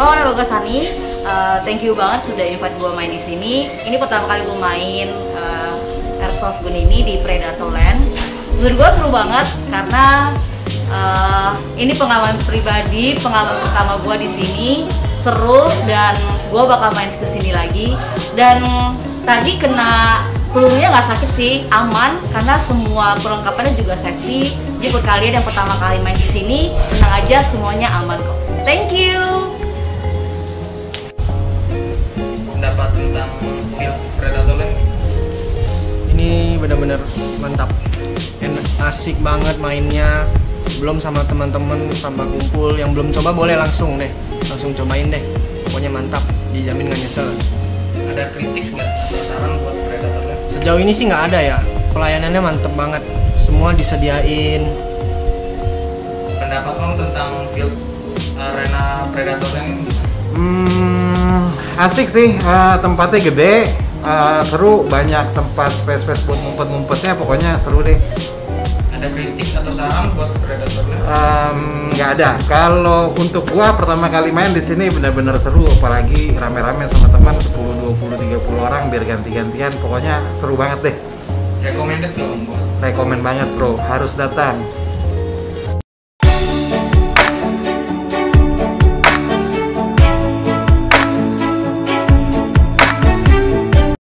Bagasani. Uh, thank you banget sudah invite gue main di sini. Ini pertama kali gue main uh, Airsoft Gun ini di Predator Land. Menurut gue seru banget karena uh, ini pengalaman pribadi, pengalaman pertama gue di sini seru dan gue bakal main ke sini lagi. Dan tadi kena pelurunya nggak sakit sih, aman karena semua perlengkapannya juga safety. Jadi buat kalian yang pertama kali main di sini, tenang aja semuanya aman kok. Thank you. Pendapat tentang field Predator Land ini benar-benar mantap. Enak asik banget mainnya. Belum sama teman-teman tambah kumpul. Yang belum coba boleh langsung deh. Langsung cobain deh. Pokoknya mantap. Dijamin nggak nyesel. Ada kritik nggak atau saran buat Predator Land sejauh ini sih nggak ada ya. Pelayanannya mantep banget. Semua disediain. Pendapat om tentang field arena Predator Land ini? Hmm, asik sih, eh, tempatnya gede, eh, seru, banyak tempat space-space buat ngumpet-ngumpetnya, pokoknya seru deh. ada kritik atau saran buat Predator nggak ada. Kalau untuk gua pertama kali main di sini benar-benar seru, apalagi rame-rame sama teman 10, 20, 30 orang biar ganti-gantian, pokoknya seru banget deh. recommended gak om buat Rekomen banget bro, harus datang.